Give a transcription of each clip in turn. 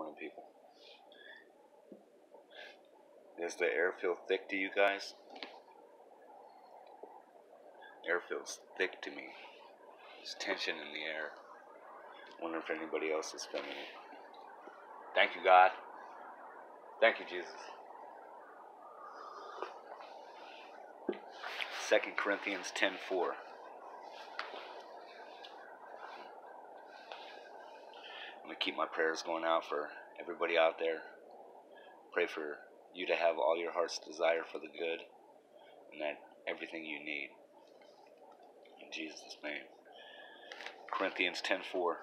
morning, people. Does the air feel thick to you guys? Air feels thick to me. There's tension in the air. Wonder if anybody else is feeling it. Thank you, God. Thank you, Jesus. Second Corinthians 10:4. I'm gonna keep my prayers going out for everybody out there. Pray for you to have all your heart's desire for the good and that everything you need. In Jesus' name. Corinthians 10:4.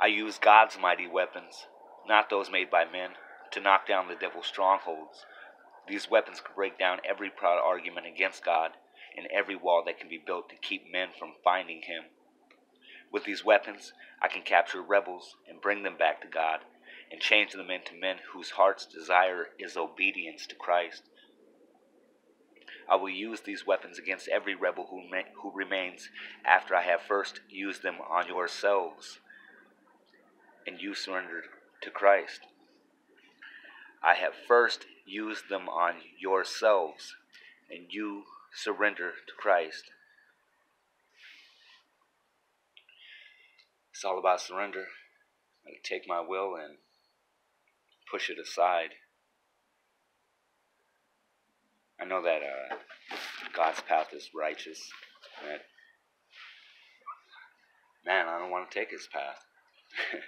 I use God's mighty weapons, not those made by men, to knock down the devil's strongholds. These weapons can break down every proud argument against God and every wall that can be built to keep men from finding him. With these weapons, I can capture rebels and bring them back to God and change them into men whose heart's desire is obedience to Christ. I will use these weapons against every rebel who, who remains after I have first used them on yourselves and you surrendered to Christ. I have first used them on yourselves and you surrender to Christ. It's all about surrender. I take my will and push it aside. I know that uh, God's path is righteous. That man, I don't want to take His path.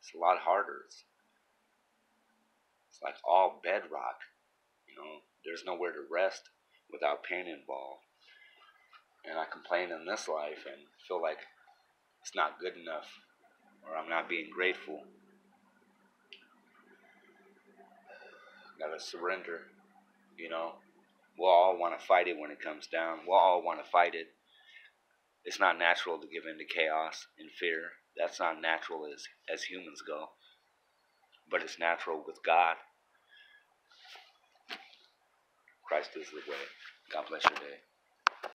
it's a lot harder. It's, it's like all bedrock. You know, there's nowhere to rest without pain involved. And I complain in this life and feel like it's not good enough or I'm not being grateful. Gotta surrender, you know. We'll all want to fight it when it comes down. We'll all want to fight it. It's not natural to give in to chaos and fear. That's not natural as, as humans go. But it's natural with God. Christ is the way. God bless your day.